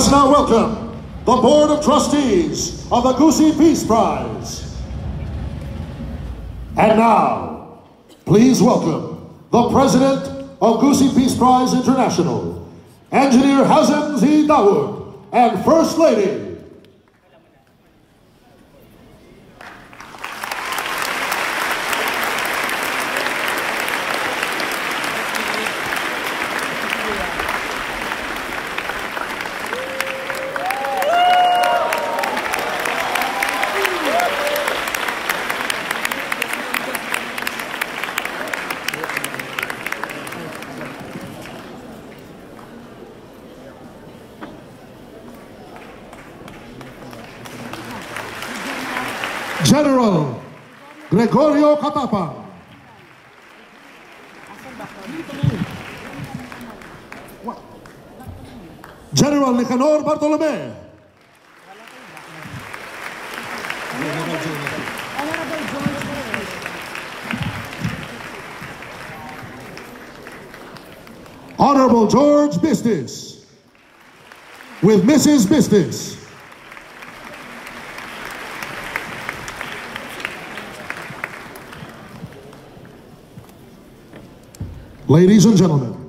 Us now welcome the Board of Trustees of the Gusi Peace Prize. And now, please welcome the President of Gusi Peace Prize International, Engineer Hazem Z. Dawood, and First Lady General Gregorio Catapang. General Nicanor Bartolome. Honorable George Business with Mrs. Business. Ladies and gentlemen,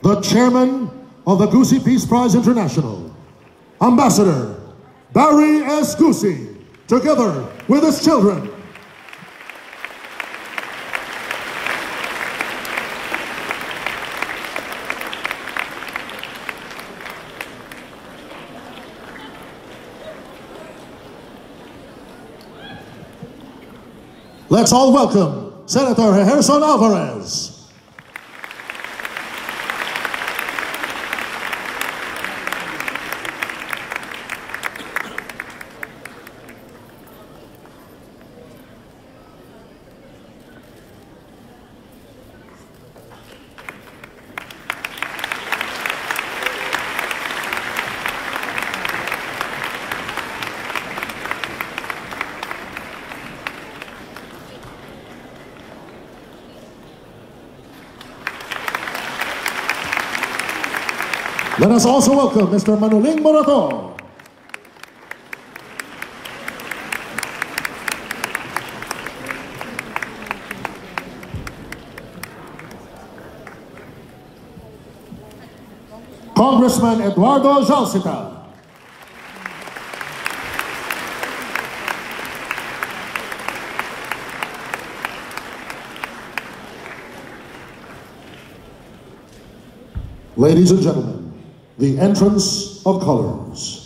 the chairman of the Gusi Peace Prize International, Ambassador Barry S. Gusi, together with his children. Let's all welcome Senator Gerson Alvarez. Let us also welcome Mr. Manoling Morato. Congressman Eduardo Jalcita. Ladies and gentlemen, the entrance of colors.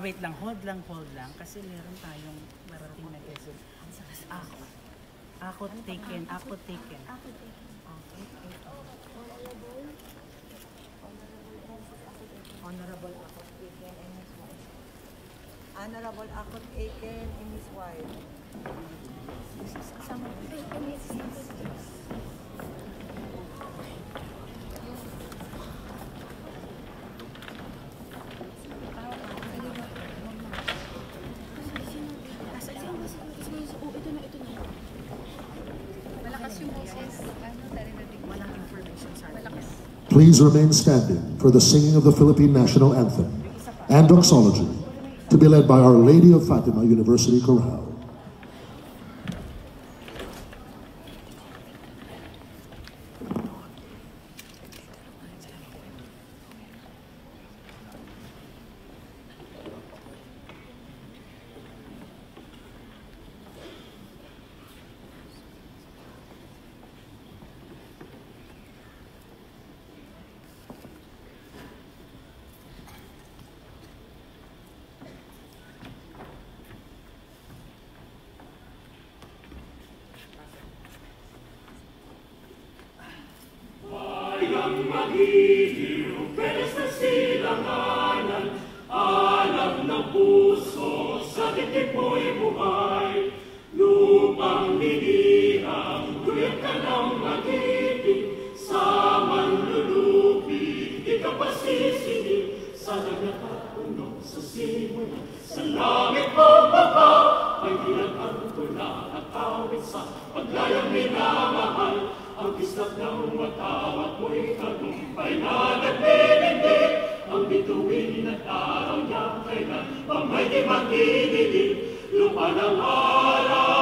Ah, wait lang, hold lang, hold lang. Kasi meron tayong marating na guest. Ako. Ako taken, ako taken. Honorable Akot Aiken and his wife. Honorable Akot Aiken and his wife. Malakas Please remain standing for the singing of the Philippine National Anthem and Doxology to be led by Our Lady of Fatima University Chorale. Mamma you prendest the sea, saklaw at tawa ko'y na nagdilindi Ang bituin at araw niya kailan pamay di magdidilig Lupa ng araw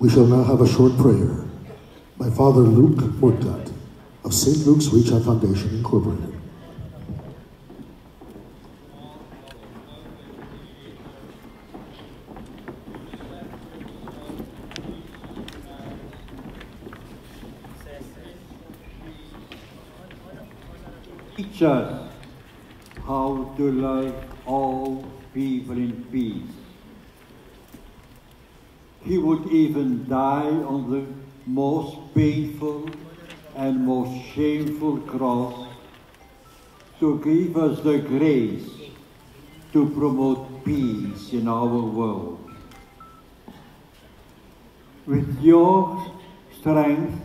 We shall now have a short prayer by Father Luke Moortgat of St. Luke's Reach Out Foundation, Incorporated. teach us how to love all people in peace. He would even die on the most painful and most shameful cross to give us the grace to promote peace in our world. With your strength,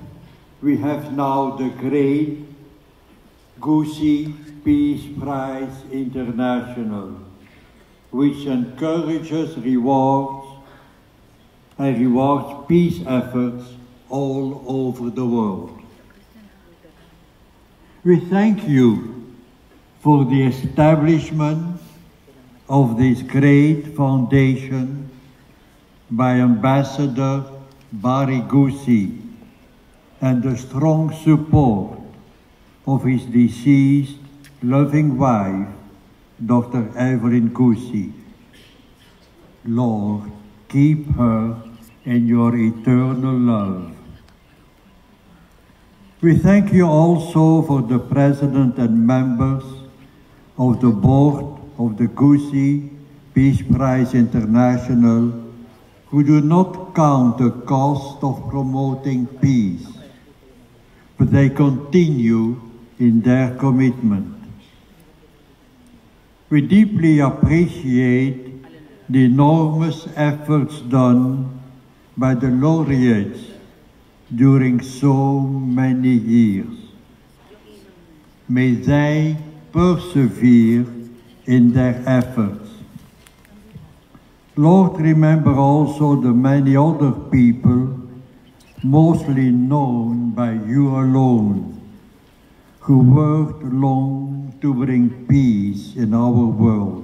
we have now the great Gusi Peace Prize International, which encourages, rewards, and rewards peace efforts all over the world. We thank you for the establishment of this great foundation by Ambassador Barry Gusi and the strong support of his deceased loving wife, Dr. Evelyn Gusi. Lord, keep her in your eternal love. We thank you also for the President and members of the board of the Gusi Peace Prize International who do not count the cost of promoting peace, but they continue in their commitment. We deeply appreciate the enormous efforts done by the laureates during so many years. May they persevere in their efforts. Lord, remember also the many other people, mostly known by you alone, who worked long to bring peace in our world.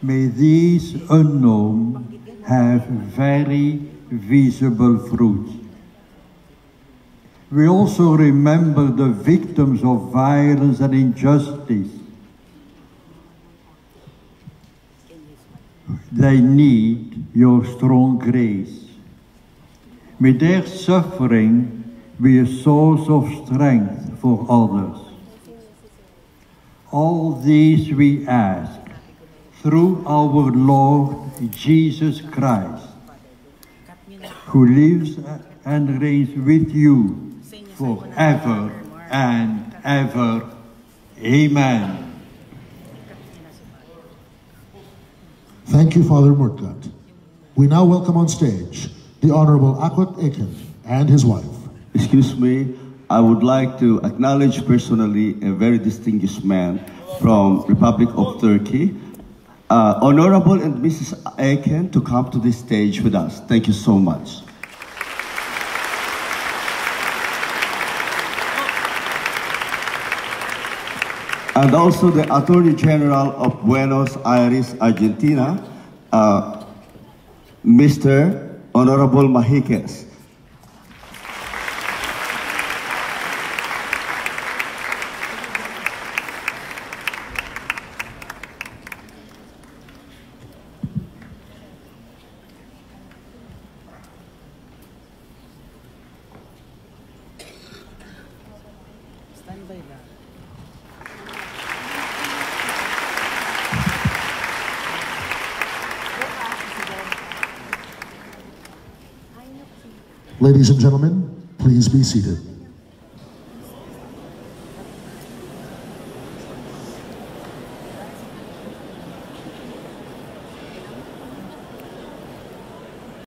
May these unknown have very visible fruits. We also remember the victims of violence and injustice. They need your strong grace. With their suffering be a source of strength for others. All these we ask through our Lord Jesus Christ, who lives and reigns with you forever and ever. Amen. Thank you, Father Moortgat. We now welcome on stage the Honorable Akot Akin and his wife. Excuse me, I would like to acknowledge personally a very distinguished man from Republic of Turkey, uh, Honorable and Mrs. Aiken, to come to this stage with us. Thank you so much. And also the Attorney General of Buenos Aires, Argentina, uh, Mr. Honorable Mahiques. Ladies and gentlemen, please be seated.